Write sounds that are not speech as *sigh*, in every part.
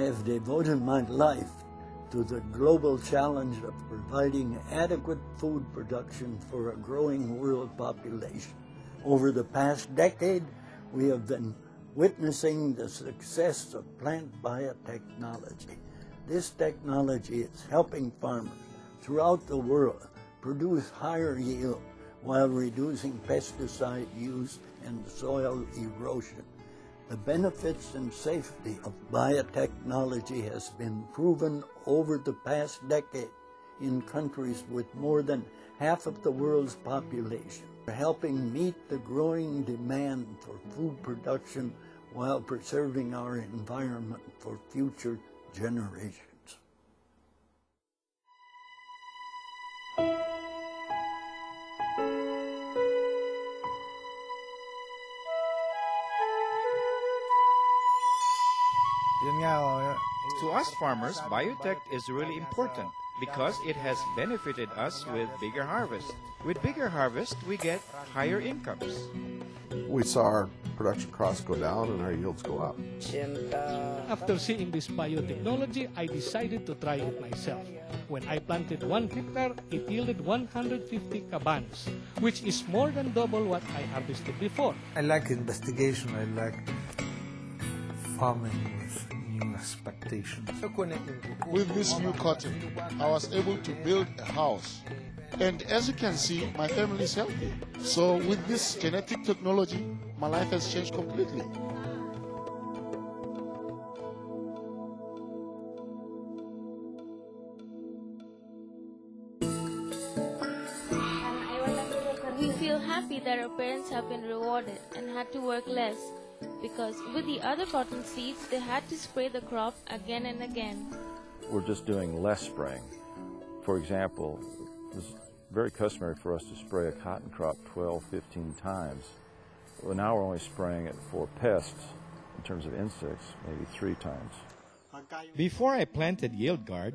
devoted my life to the global challenge of providing adequate food production for a growing world population. Over the past decade, we have been witnessing the success of plant biotechnology. This technology is helping farmers throughout the world produce higher yield while reducing pesticide use and soil erosion. The benefits and safety of biotechnology has been proven over the past decade in countries with more than half of the world's population, helping meet the growing demand for food production while preserving our environment for future generations. To us farmers, biotech is really important because it has benefited us with bigger harvest. With bigger harvest, we get higher incomes. We saw our production costs go down and our yields go up. Uh, After seeing this biotechnology, I decided to try it myself. When I planted one hectare, it yielded 150 kabans, which is more than double what I harvested before. I like investigation. I like farming with new expectations. With this new cotton, I was able to build a house. And as you can see, my family is healthy. So with this genetic technology, my life has changed completely. We feel happy that our parents have been rewarded and had to work less because with the other cotton seeds, they had to spray the crop again and again. We're just doing less spraying. For example, it's very customary for us to spray a cotton crop 12, 15 times. Well, now we're only spraying it for pests in terms of insects, maybe three times. Before I planted YieldGard,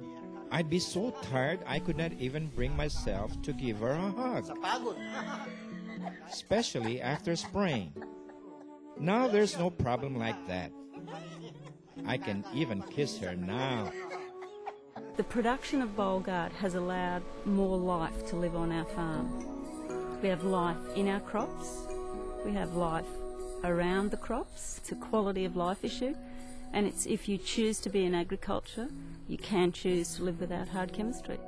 I'd be so tired I could not even bring myself to give her a hug, *laughs* especially after spraying. Now there's no problem like that. I can even kiss her now. The production of Bollgard has allowed more life to live on our farm. We have life in our crops, we have life around the crops. It's a quality of life issue, and it's if you choose to be in agriculture, you can choose to live without hard chemistry.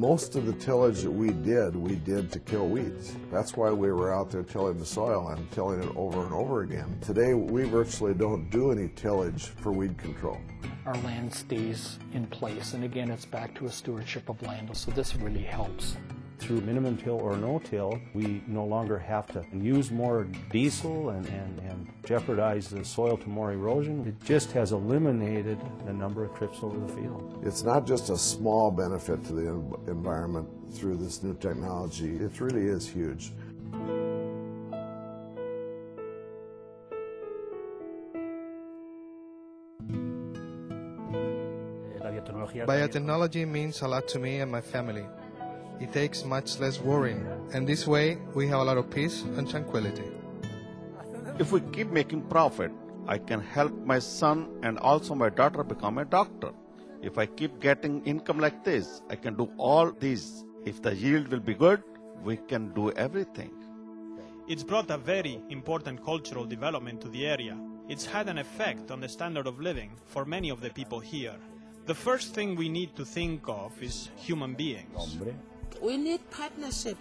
Most of the tillage that we did, we did to kill weeds. That's why we were out there tilling the soil and tilling it over and over again. Today, we virtually don't do any tillage for weed control. Our land stays in place, and again, it's back to a stewardship of land, so this really helps. Through minimum till or no till, we no longer have to use more diesel and, and, and jeopardize the soil to more erosion. It just has eliminated the number of trips over the field. It's not just a small benefit to the environment through this new technology, it really is huge. Biotechnology means a lot to me and my family. It takes much less worrying, and this way we have a lot of peace and tranquility. If we keep making profit, I can help my son and also my daughter become a doctor. If I keep getting income like this, I can do all these. If the yield will be good, we can do everything. It's brought a very important cultural development to the area. It's had an effect on the standard of living for many of the people here. The first thing we need to think of is human beings. We need partnership,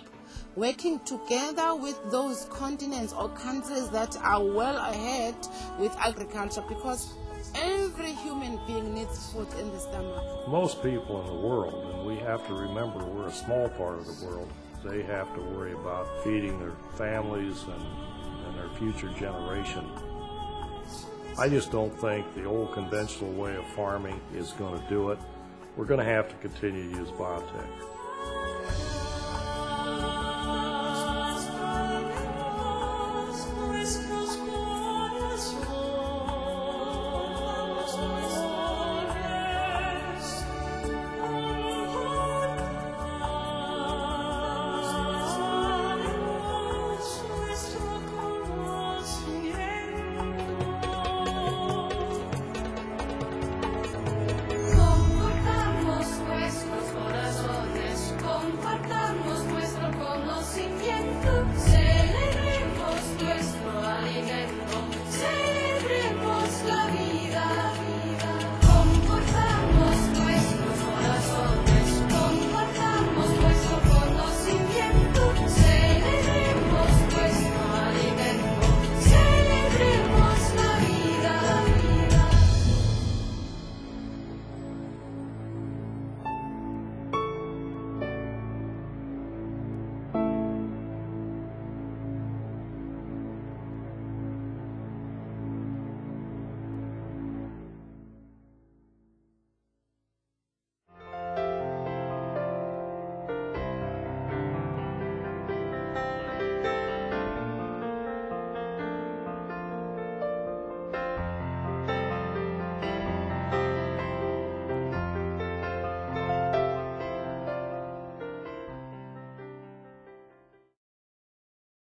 working together with those continents or countries that are well ahead with agriculture because every human being needs food in the stomach. Most people in the world, and we have to remember we're a small part of the world, they have to worry about feeding their families and, and their future generation. I just don't think the old conventional way of farming is going to do it. We're going to have to continue to use biotech oh